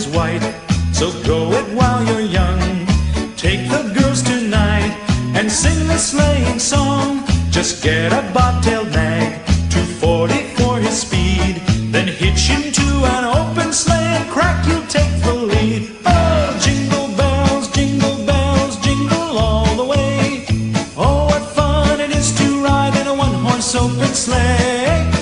is white, so go it while you're young. Take the girls tonight and sing the sleighing song. Just get a bobtail nag, 240 for his speed. Then hitch him to an open sleigh and crack, you'll take the lead. Oh, jingle bells, jingle bells, jingle all the way. Oh, what fun it is to ride in a one-horse open sleigh.